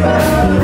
oh